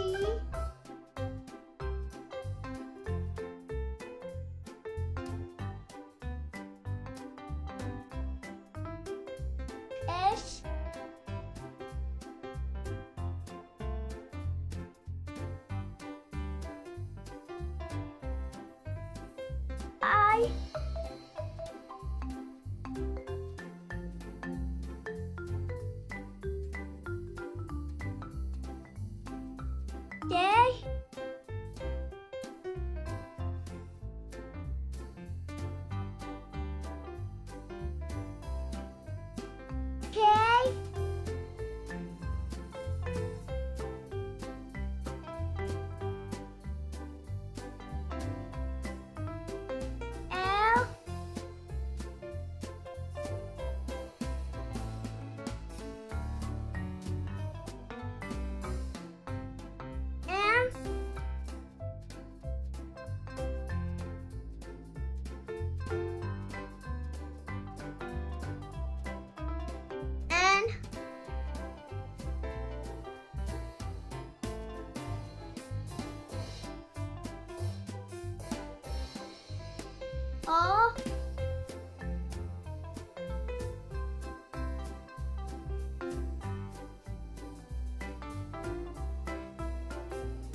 G H I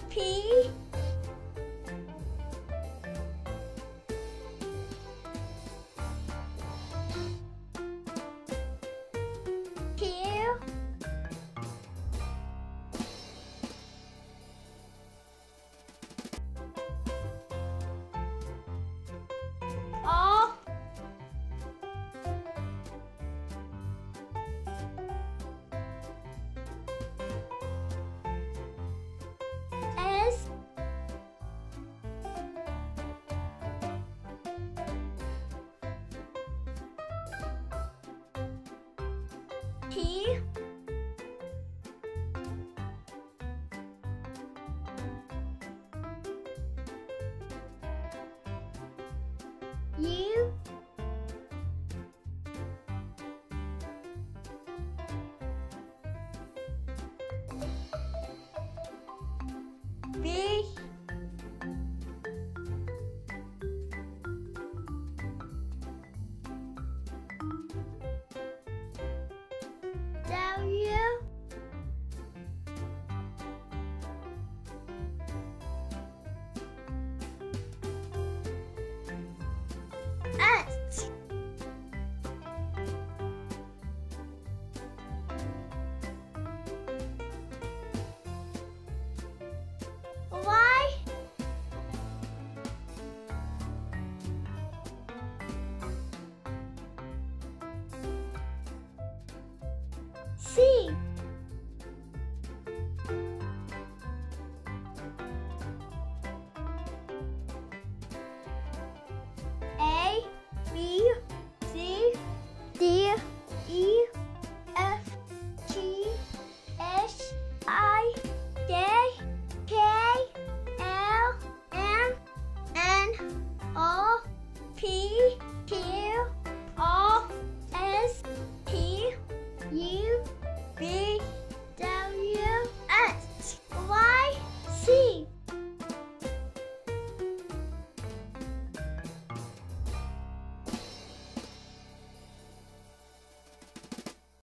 P T